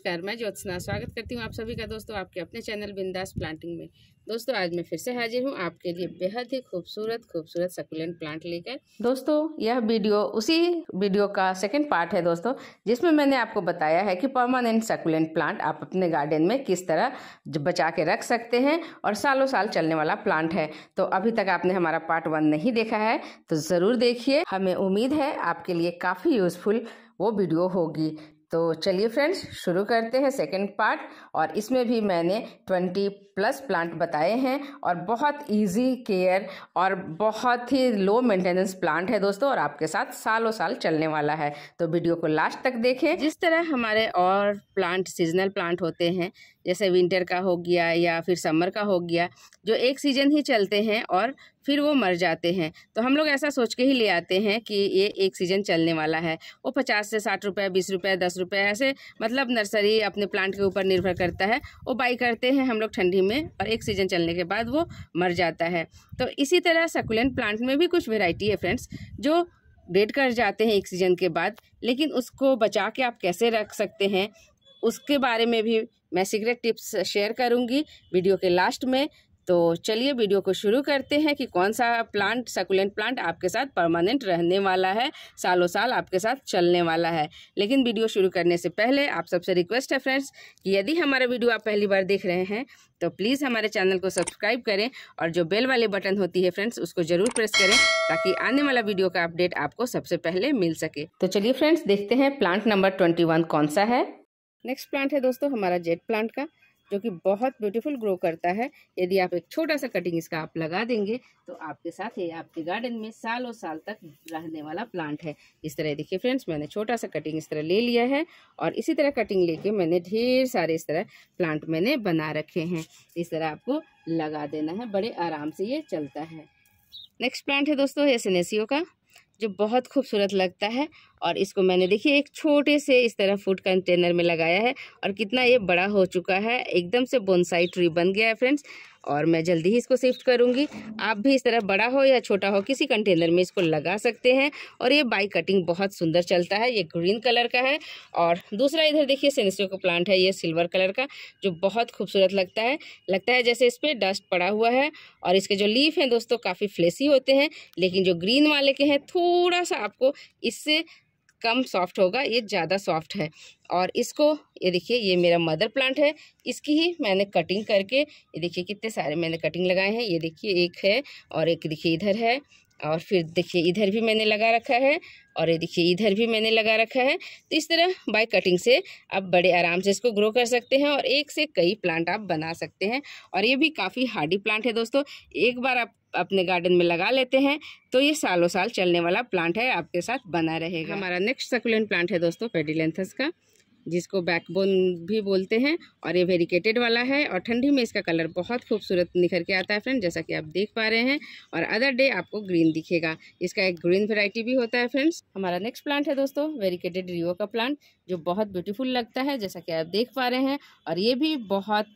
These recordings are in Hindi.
नमस्कार, मैं ज्योत्सना। स्वागत करती हूँ आप सभी का दोस्तों आपके अपने चैनल बिंदास प्लांटिंग में। दोस्तों, आज मैं फिर से हाजिर हूँ आपके लिए बेहद ही खूबसूरत खूबसूरत सकुलेंट प्लांट लेकर। दोस्तों, यह वीडियो, उसी वीडियो का सेकंड पार्ट है दोस्तों, जिसमें मैंने आपको बताया है कि परमानेंट सकुलेंट प्लांट आप अपने गार्डन में किस तरह बचा के रख सकते हैं और सालों साल चलने वाला प्लांट है। तो अभी तक आपने हमारा पार्ट वन नहीं देखा है तो ज़रूर देखिए। हमें उम्मीद है आपके लिए काफ़ी यूज़फुल वो वीडियो होगी। तो चलिए फ्रेंड्स, शुरू करते हैं सेकंड पार्ट और इसमें भी मैंने ट्वेंटी प्लस प्लांट बताए हैं और बहुत इजी केयर और बहुत ही लो मेंटेनेंस प्लांट है दोस्तों और आपके साथ सालों साल चलने वाला है। तो वीडियो को लास्ट तक देखें। जिस तरह हमारे और प्लांट सीजनल प्लांट होते हैं, जैसे विंटर का हो गया या फिर समर का हो गया, जो एक सीज़न ही चलते हैं और फिर वो मर जाते हैं। तो हम लोग ऐसा सोच के ही ले आते हैं कि ये एक सीज़न चलने वाला है। वो पचास से साठ रुपये बीस रुपये दस रुपये ऐसे मतलब नर्सरी अपने प्लांट के ऊपर निर्भर करता है। वो बाई करते हैं हम लोग ठंडी में और एक सीज़न चलने के बाद वो मर जाता है। तो इसी तरह सकुलेंट प्लांट में भी कुछ वेराइटी है फ्रेंड्स जो डेड कर जाते हैं एक सीज़न के बाद, लेकिन उसको बचा के आप कैसे रख सकते हैं, उसके बारे में भी मैं सीक्रेट टिप्स शेयर करूँगी वीडियो के लास्ट में। तो चलिए वीडियो को शुरू करते हैं कि कौन सा प्लांट सकुलेंट प्लांट आपके साथ परमानेंट रहने वाला है, सालों साल आपके साथ चलने वाला है। लेकिन वीडियो शुरू करने से पहले आप सबसे रिक्वेस्ट है फ्रेंड्स कि यदि हमारा वीडियो आप पहली बार देख रहे हैं तो प्लीज़ हमारे चैनल को सब्सक्राइब करें और जो बेल वाले बटन होती है फ्रेंड्स उसको ज़रूर प्रेस करें, ताकि आने वाला वीडियो का अपडेट आपको सबसे पहले मिल सके। तो चलिए फ्रेंड्स देखते हैं प्लांट नंबर ट्वेंटी कौन सा है। नेक्स्ट प्लांट है दोस्तों, हमारा जेट प्लांट का। जो कि बहुत ब्यूटीफुल ग्रो करता है। यदि आप एक छोटा सा कटिंग इसका आप लगा देंगे तो आपके साथ ही आपके गार्डन में सालों साल तक रहने वाला प्लांट है। इस तरह देखिए फ्रेंड्स मैंने छोटा सा कटिंग इस तरह ले लिया है और इसी तरह कटिंग लेके मैंने ढेर सारे इस तरह प्लांट मैंने बना रखे हैं। इस तरह आपको लगा देना है, बड़े आराम से ये चलता है। नेक्स्ट प्लांट है दोस्तों एसनेसियो का। जो बहुत खूबसूरत लगता है और इसको मैंने देखिए एक छोटे से इस तरह फ़ूड कंटेनर में लगाया है और कितना ये बड़ा हो चुका है, एकदम से बोनसाई ट्री बन गया है फ्रेंड्स। और मैं जल्दी ही इसको शिफ्ट करूँगी। आप भी इस तरह बड़ा हो या छोटा हो, किसी कंटेनर में इसको लगा सकते हैं। और ये बाई कटिंग बहुत सुंदर चलता है, ये ग्रीन कलर का है। और दूसरा इधर देखिए सेनेसियो का प्लांट है ये सिल्वर कलर का, जो बहुत खूबसूरत लगता है। लगता है जैसे इस पर डस्ट पड़ा हुआ है। और इसके जो लीफ हैं दोस्तों, काफ़ी फ्लेसी होते हैं, लेकिन जो ग्रीन वाले के हैं, थोड़ा सा आपको इससे कम सॉफ्ट होगा, ये ज़्यादा सॉफ्ट है। और इसको, ये देखिए, ये मेरा मदर प्लांट है। इसकी ही मैंने कटिंग करके, ये देखिए कितने सारे मैंने कटिंग लगाए हैं। ये देखिए, एक है और एक देखिए इधर है। और फिर देखिए, इधर भी मैंने लगा रखा है और ये देखिए, इधर भी मैंने लगा रखा है। तो इस तरह बाय कटिंग से आप बड़े आराम से इसको ग्रो कर सकते हैं और एक से कई प्लांट आप बना सकते हैं। और ये भी काफ़ी हार्डी प्लांट है दोस्तों। एक बार आप अपने गार्डन में लगा लेते हैं। तो ये सालों साल चलने वाला प्लांट है, आपके साथ बना रहेगा। हमारा नेक्स्ट सकुलेंट प्लांट है दोस्तों, पेडिलेंथस का। जिसको बैकबोन भी बोलते हैं और ये वेरिकेटेड वाला है और ठंडी में इसका कलर बहुत खूबसूरत निखर के आता है फ्रेंड जैसा कि आप देख पा रहे हैं। और अदर डे आपको ग्रीन दिखेगा। इसका एक ग्रीन वेराइटी भी होता है फ्रेंड्स हमारा नेक्स्ट प्लांट है दोस्तों वेरिकेटेड रियो का प्लांट जो बहुत ब्यूटीफुल लगता है, जैसा कि आप देख पा रहे हैं। और ये भी बहुत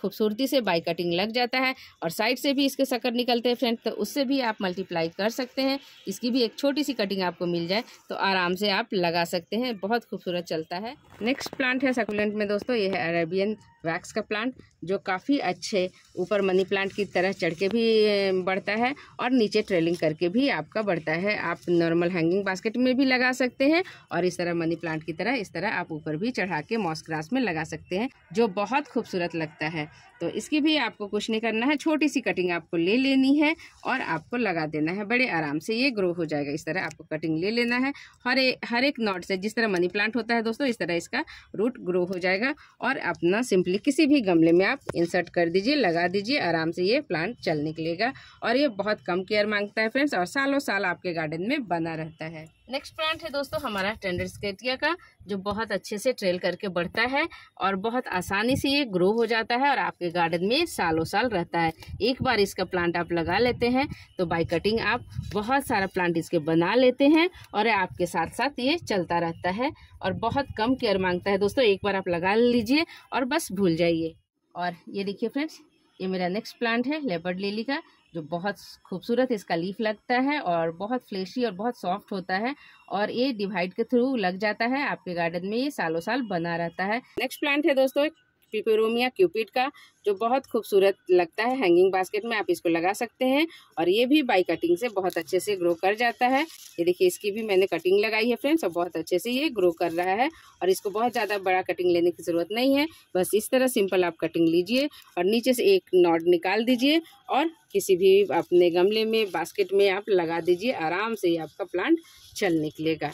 खूबसूरती से बाई कटिंग लग जाता है। और साइड से भी इसके शक्कर निकलते हैं फ्रेंड तो उससे भी आप मल्टीप्लाई कर सकते हैं। इसकी भी एक छोटी सी कटिंग आपको मिल जाए तो आराम से आप लगा सकते हैं। बहुत खूबसूरत चलता है। नेक्स्ट प्लांट है सकुलेंट में दोस्तों ये है अरेबियन वैक्स का प्लांट, जो काफ़ी अच्छे ऊपर मनी प्लांट की तरह चढ़ के भी बढ़ता है और नीचे ट्रेलिंग करके भी आपका बढ़ता है। आप नॉर्मल हैंगिंग बास्केट में भी लगा सकते हैं और इस तरह मनी प्लांट की तरह इस तरह आप ऊपर भी चढ़ा के मॉस ग्रास में लगा सकते हैं, जो बहुत खूबसूरत लगता है। तो इसकी भी आपको कुछ नहीं करना है, छोटी सी कटिंग आपको ले लेनी है और आपको लगा देना है। बड़े आराम से ये ग्रो हो जाएगा, इस तरह आपको कटिंग ले लेना है। हर एक हर एक नॉट से जिस तरह मनी प्लांट होता है दोस्तों, इस तरह इसका रूट ग्रो हो जाएगा और अपना सिंपली किसी भी गमले में आप इंसर्ट कर दीजिए, लगा दीजिए, आराम से ये प्लांट चल निकलेगा और ये बहुत कम केयर माँगता है फ्रेंड्स और सालों साल आपके गार्डन में बना रहता है। नेक्स्ट प्लांट है दोस्तों हमारा टेंडर स्केटिया का, जो बहुत अच्छे से ट्रेल करके बढ़ता है और बहुत आसानी से ये ग्रो हो जाता है और आपके गार्डन में सालों साल रहता है। एक बार इसका प्लांट आप लगा लेते हैं तो बाई कटिंग आप बहुत सारा प्लांट इसके बना लेते हैं और आपके साथ साथ ये चलता रहता है और बहुत कम केयर माँगता है। दोस्तों एक बार आप लगा लीजिए और बस भूल जाइए। और ये देखिए फ्रेंड्स ये मेरा नेक्स्ट प्लांट है लेपर्ड लिली का, जो बहुत खूबसूरत इसका लीफ लगता है और बहुत फ्लेशी और बहुत सॉफ्ट होता है और ये डिवाइड के थ्रू लग जाता है, आपके गार्डन में ये सालों साल बना रहता है। नेक्स्ट प्लांट है दोस्तों पिपेरोमिया क्यूपिड का, जो बहुत खूबसूरत लगता है। हैंगिंग बास्केट में आप इसको लगा सकते हैं और ये भी बाई कटिंग से बहुत अच्छे से ग्रो कर जाता है। ये देखिए, इसकी भी मैंने कटिंग लगाई है फ्रेंड्स और बहुत अच्छे से ये ग्रो कर रहा है और इसको बहुत ज़्यादा बड़ा कटिंग लेने की ज़रूरत नहीं है। बस इस तरह सिंपल आप कटिंग लीजिए और नीचे से एक नॉट निकाल दीजिए और किसी भी अपने गमले में, बास्केट में आप लगा दीजिए। आराम से ही आपका प्लांट चल निकलेगा।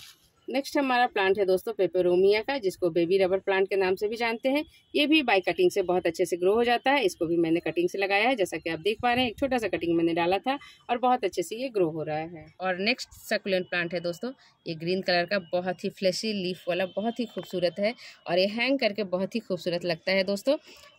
नेक्स्ट हमारा प्लांट है दोस्तों पेपेरोमिया का, जिसको बेबी रबर प्लांट के नाम से भी जानते हैं। ये भी बाई कटिंग से बहुत अच्छे से ग्रो हो जाता है। इसको भी मैंने कटिंग से लगाया है, जैसा कि आप देख पा रहे हैं। एक छोटा सा कटिंग मैंने डाला था और बहुत अच्छे से ये ग्रो हो रहा है। और नेक्स्ट सकुलेंट प्लांट है दोस्तों, ये ग्रीन कलर का बहुत ही फ्लैशी लीफ वाला बहुत ही खूबसूरत है। और ये हैंग करके बहुत ही खूबसूरत लगता है दोस्तों।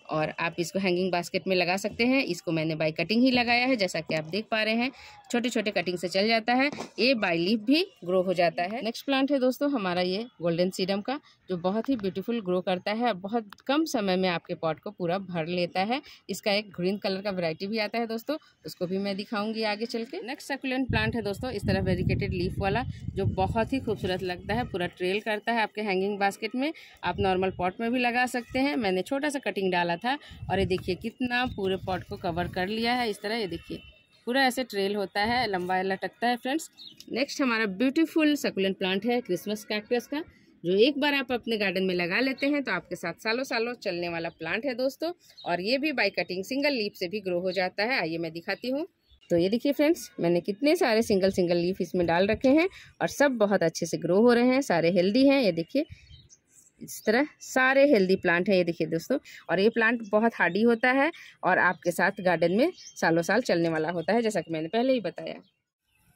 और आप इसको हैंगिंग बास्केट में लगा सकते हैं। इसको मैंने बाई कटिंग ही लगाया है, जैसा कि आप देख पा रहे हैं। छोटे छोटे कटिंग से चल जाता है। ये बाई लीफ भी ग्रो हो जाता है। नेक्स्ट प्लांट है दोस्तों, हमारा ये गोल्डन सीडम का, जो बहुत ही ब्यूटीफुल ग्रो करता है। और बहुत कम समय में आपके पॉट को पूरा भर लेता है। इसका एक ग्रीन कलर का वैरायटी भी आता है दोस्तों। उसको भी मैं दिखाऊँगी आगे चल के। नेक्स्ट सकुलेंट प्लांट है दोस्तों, इस तरह वेरिकेटेड लीफ वाला, जो बहुत ही खूबसूरत लगता है। पूरा ट्रेल करता है आपके हैंगिंग बास्केट में। आप नॉर्मल पॉट में भी लगा सकते हैं। मैंने छोटा सा कटिंग डाला था और ये देखिए कितना पूरे पॉट को कवर कर लिया है इस तरह, ये देखिए। पूरा ऐसे ट्रेल होता है, लंबा लटकता है फ्रेंड्स। नेक्स्ट हमारा ब्यूटीफुल सकुलेंट प्लांट है क्रिसमस कैक्टस का, जो एक बार आप अपने गार्डन में लगा लेते हैं तो आपके साथ सालों सालों चलने वाला प्लांट है दोस्तों, और ये भी बाई कटिंग सिंगल लीफ से भी ग्रो हो जाता है। आइए मैं दिखाती हूँ। तो ये देखिए फ्रेंड्स, मैंने कितने सारे सिंगल सिंगल लीफ इसमें डाल रखे हैं और सब बहुत अच्छे से ग्रो हो रहे हैं, सारे हेल्दी हैं, ये देखिए। इस तरह सारे हेल्दी प्लांट हैं, ये देखिए दोस्तों। और ये प्लांट बहुत हार्डी होता है और आपके साथ गार्डन में सालों साल चलने वाला होता है, जैसा कि मैंने पहले ही बताया।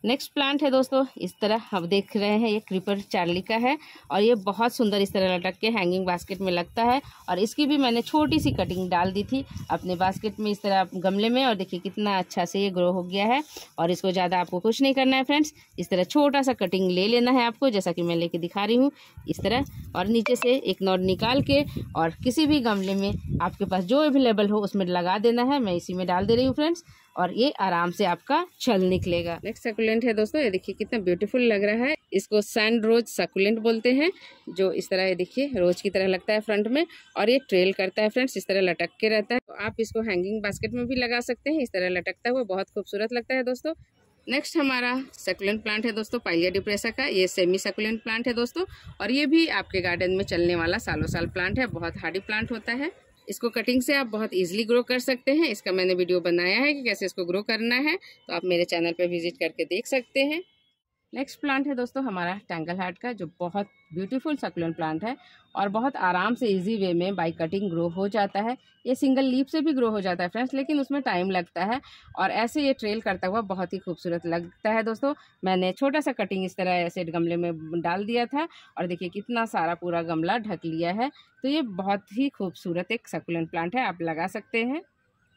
नेक्स्ट प्लांट है दोस्तों, इस तरह हम देख रहे हैं, ये क्रीपर चार्ली का है और ये बहुत सुंदर इस तरह लटक के हैंगिंग बास्केट में लगता है और इसकी भी मैंने छोटी सी कटिंग डाल दी थी अपने बास्केट में इस तरह गमले में और देखिए कितना अच्छा से ये ग्रो हो गया है और इसको ज़्यादा आपको कुछ नहीं करना है फ्रेंड्स इस तरह छोटा सा कटिंग ले लेना है आपको, जैसा कि मैं लेके दिखा रही हूँ, इस तरह और नीचे से एक नोट निकाल के और किसी भी गमले में आपके पास जो अवेलेबल हो उसमें लगा देना है, मैं इसी में डाल दे रही हूँ फ्रेंड्स और ये आराम से आपका चल निकलेगा। नेक्स्ट सकुलेंट है दोस्तों। ये देखिए कितना ब्यूटीफुल लग रहा है। इसको सैंड रोज सकुलेंट बोलते हैं, जो इस तरह ये देखिए, रोज की तरह लगता है फ्रंट में और ये ट्रेल करता है फ्रेंड्स इस तरह लटक के रहता है। तो आप इसको हैंगिंग बास्केट में भी लगा सकते हैं, इस तरह लटकता हुआ बहुत खूबसूरत लगता है दोस्तों। नेक्स्ट हमारा सकुलेंट प्लांट है दोस्तों, पाइलिया डिप्रेसा का। ये सेमी सकुलेंट प्लांट है दोस्तों और ये भी आपके गार्डन में चलने वाला सालों साल प्लांट है, बहुत हार्डी प्लांट होता है। इसको कटिंग से आप बहुत इजीली ग्रो कर सकते हैं। इसका मैंने वीडियो बनाया है कि कैसे इसको ग्रो करना है। तो आप मेरे चैनल पर विज़िट करके देख सकते हैं। नेक्स्ट प्लांट है दोस्तों हमारा टैंगल हार्ट का, जो बहुत ब्यूटीफुल सकुलेंट प्लांट है और बहुत आराम से इजी वे में बाई कटिंग ग्रो हो जाता है। ये सिंगल लीप से भी ग्रो हो जाता है फ्रेंड्स लेकिन उसमें टाइम लगता है और ऐसे ये ट्रेल करता हुआ बहुत ही खूबसूरत लगता है दोस्तों। मैंने छोटा सा कटिंग इस तरह ऐसे गमले में डाल दिया था और देखिए कितना सारा पूरा गमला ढक लिया है। तो ये बहुत ही खूबसूरत एक सकुलेंट प्लांट है, आप लगा सकते हैं।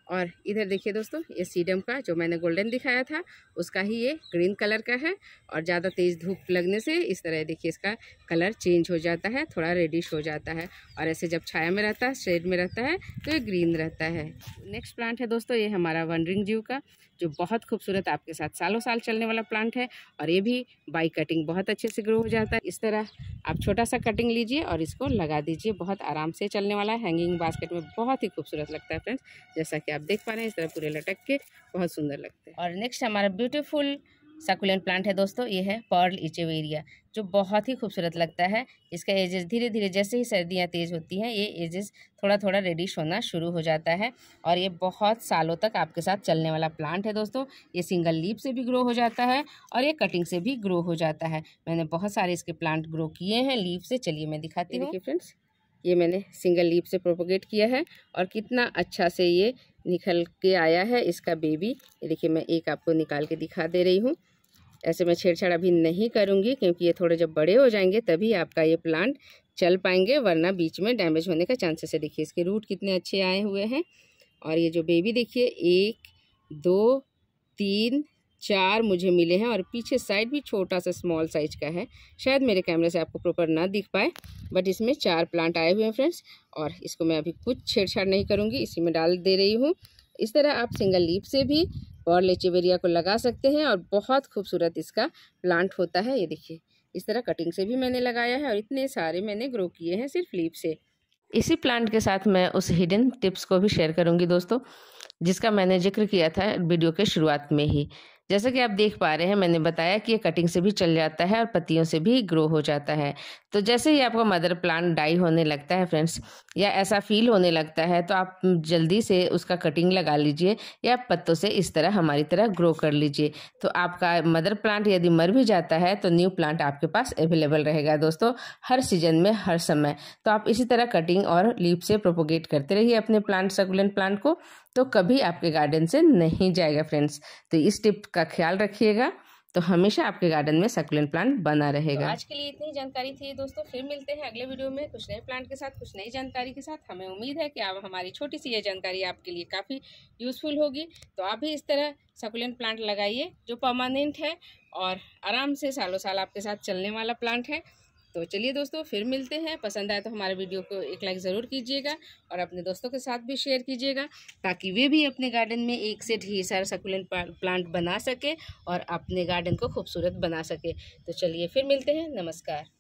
और इधर देखिए दोस्तों, ये सीडम का जो मैंने गोल्डन दिखाया था, उसका ही ये ग्रीन कलर का है और ज़्यादा तेज़ धूप लगने से इस तरह देखिए इसका कलर चेंज हो जाता है, थोड़ा रेडिश हो जाता है और ऐसे जब छाया में रहता है शेड में रहता है तो ये ग्रीन रहता है। नेक्स्ट प्लांट है दोस्तों, ये हमारा वनरिंग जीव का। जो बहुत खूबसूरत आपके साथ सालों साल चलने वाला प्लांट है और ये भी बाई कटिंग बहुत अच्छे से ग्रो हो जाता है। इस तरह आप छोटा सा कटिंग लीजिए और इसको लगा दीजिए, बहुत आराम से चलने वाला है। हैंगिंग बास्केट में बहुत ही खूबसूरत लगता है फ्रेंड्स। जैसा कि आप देख पा रहे हैं, इस तरह पूरे लटक के बहुत सुंदर लगते हैं। और नेक्स्ट हमारा ब्यूटीफुल सकुलेंट प्लांट है दोस्तों, ये है पर्ल इचेवेरिया जो बहुत ही खूबसूरत लगता है। इसका एजेस धीरे धीरे जैसे ही सर्दियाँ तेज़ होती हैं, ये एजेस थोड़ा थोड़ा रेडिश होना शुरू हो जाता है और ये बहुत सालों तक आपके साथ चलने वाला प्लांट है दोस्तों। ये सिंगल लीप से भी ग्रो हो जाता है और ये कटिंग से भी ग्रो हो जाता है। मैंने बहुत सारे इसके प्लांट ग्रो किए हैं लीप से। चलिए मैं दिखाती हूँ। फ्रेंड्स ये मैंने सिंगल लीप से प्रोपोगेट किया है और कितना अच्छा से ये निकल के आया है इसका बेबी ये देखिए मैं एक आपको निकाल के दिखा दे रही हूँ। ऐसे मैं छेड़छाड़ अभी नहीं करूँगी, क्योंकि ये थोड़े जब बड़े हो जाएँगे तभी आपका ये प्लांट चल पाएँगे, वरना बीच में डैमेज होने का चांसेस है। देखिए, इसके रूट कितने अच्छे आए हुए हैं। और ये जो बेबी देखिए, एक, दो, तीन, चार मुझे मिले हैं और पीछे साइड भी छोटा सा स्मॉल साइज़ का है। शायद मेरे कैमरे से आपको प्रॉपर ना दिख पाए बट इसमें चार प्लांट आए हुए हैं फ्रेंड्स और इसको मैं अभी कुछ छेड़छाड़ नहीं करूँगी, इसी में डाल दे रही हूँ। इस तरह आप सिंगल लीप से भी और लेचेवेरिया को लगा सकते हैं और बहुत खूबसूरत इसका प्लांट होता है। ये देखिए, इस तरह कटिंग से भी मैंने लगाया है और इतने सारे मैंने ग्रो किए हैं सिर्फ़ लीप से। इसी प्लांट के साथ मैं उस हिडन टिप्स को भी शेयर करूँगी दोस्तों, जिसका मैंने ज़िक्र किया था वीडियो के शुरुआत में ही। जैसा कि आप देख पा रहे हैं, मैंने बताया कि ये कटिंग से भी चल जाता है और पत्तियों से भी ग्रो हो जाता है। तो जैसे ही आपका मदर प्लांट डाई होने लगता है फ्रेंड्स या ऐसा फील होने लगता है तो आप जल्दी से उसका कटिंग लगा लीजिए या पत्तों से इस तरह हमारी तरह ग्रो कर लीजिए। तो आपका मदर प्लांट यदि मर भी जाता है तो न्यू प्लांट आपके पास अवेलेबल रहेगा दोस्तों, हर सीज़न में, हर समय। तो आप इसी तरह कटिंग और लीप से प्रोपोगेट करते रहिए अपने प्लांट सकुलेंट प्लांट को। तो कभी आपके गार्डन से नहीं जाएगा फ्रेंड्स। तो इस टिप का ख्याल रखिएगा। तो हमेशा आपके गार्डन में सकुलेंट प्लांट बना रहेगा। तो आज के लिए इतनी जानकारी थी दोस्तों फिर मिलते हैं अगले वीडियो में। कुछ नए प्लांट के साथ कुछ नई जानकारी के साथ। हमें उम्मीद है कि आप हमारी छोटी सी ये जानकारी आपके लिए काफ़ी यूज़फुल होगी। तो आप भी इस तरह सकुलेंट प्लांट लगाइए जो परमानेंट है और आराम से सालों साल आपके साथ चलने वाला प्लांट है। तो चलिए दोस्तों, फिर मिलते हैं। पसंद आए तो हमारे वीडियो को एक लाइक ज़रूर कीजिएगा और अपने दोस्तों के साथ भी शेयर कीजिएगा ताकि वे भी अपने गार्डन में एक से ढेर सारा सकुलेंट प्लांट बना सके और अपने गार्डन को खूबसूरत बना सके। तो चलिए फिर मिलते हैं। नमस्कार।